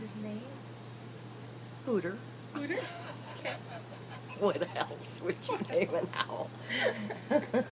his name? Hooter. Hooter? Okay. What else would you name an owl?